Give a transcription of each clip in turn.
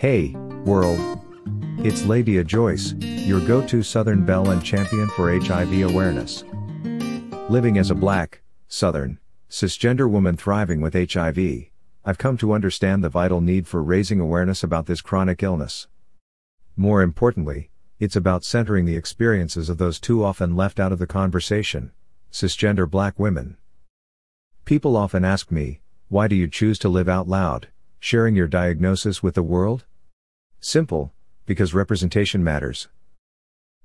Hey, world. It's LáDeia Joyce, your go to Southern belle and champion for HIV awareness. Living as a black, Southern, cisgender woman thriving with HIV, I've come to understand the vital need for raising awareness about this chronic illness. More importantly, it's about centering the experiences of those too often left out of the conversation cisgender black women. People often ask me, why do you choose to live out loud, sharing your diagnosis with the world? Simple, because representation matters.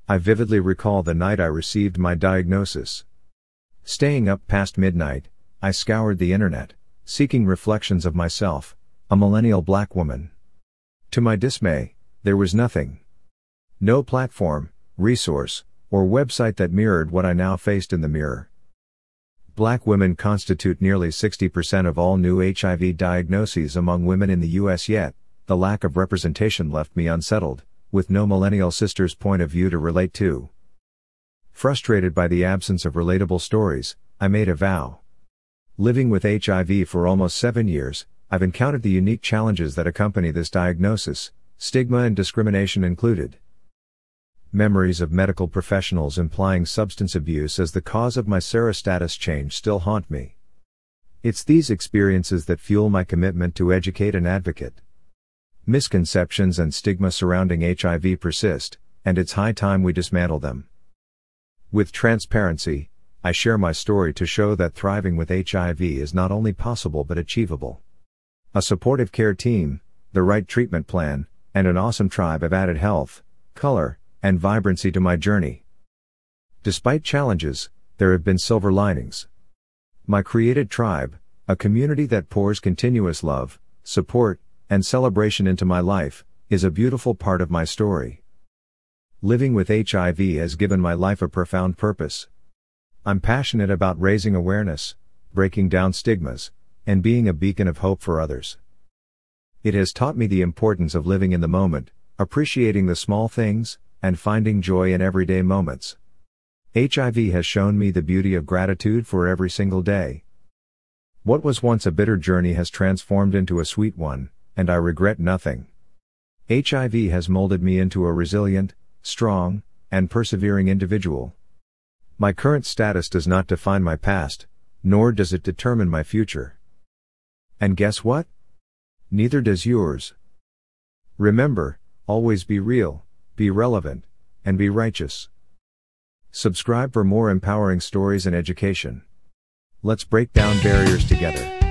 I vividly recall the night I received my diagnosis. Staying up past midnight, I scoured the internet, seeking reflections of myself, a millennial black woman. To my dismay, there was nothing. No platform, resource, or website that mirrored what I now faced in the mirror. Black women constitute nearly 60% of all new HIV diagnoses among women in the US yet, the lack of representation left me unsettled, with no millennial sister's point of view to relate to. Frustrated by the absence of relatable stories, I made a vow. Living with HIV for almost seven years, I've encountered the unique challenges that accompany this diagnosis, stigma and discrimination included memories of medical professionals implying substance abuse as the cause of my sero status change still haunt me. It's these experiences that fuel my commitment to educate and advocate. Misconceptions and stigma surrounding HIV persist, and it's high time we dismantle them. With transparency, I share my story to show that thriving with HIV is not only possible but achievable. A supportive care team, the right treatment plan, and an awesome tribe have added health, color, and vibrancy to my journey. Despite challenges, there have been silver linings. My created tribe, a community that pours continuous love, support, and celebration into my life, is a beautiful part of my story. Living with HIV has given my life a profound purpose. I'm passionate about raising awareness, breaking down stigmas, and being a beacon of hope for others. It has taught me the importance of living in the moment, appreciating the small things, and finding joy in everyday moments. HIV has shown me the beauty of gratitude for every single day. What was once a bitter journey has transformed into a sweet one, and I regret nothing. HIV has molded me into a resilient, strong, and persevering individual. My current status does not define my past, nor does it determine my future. And guess what? Neither does yours. Remember, always be real be relevant, and be righteous. Subscribe for more empowering stories and education. Let's break down barriers together.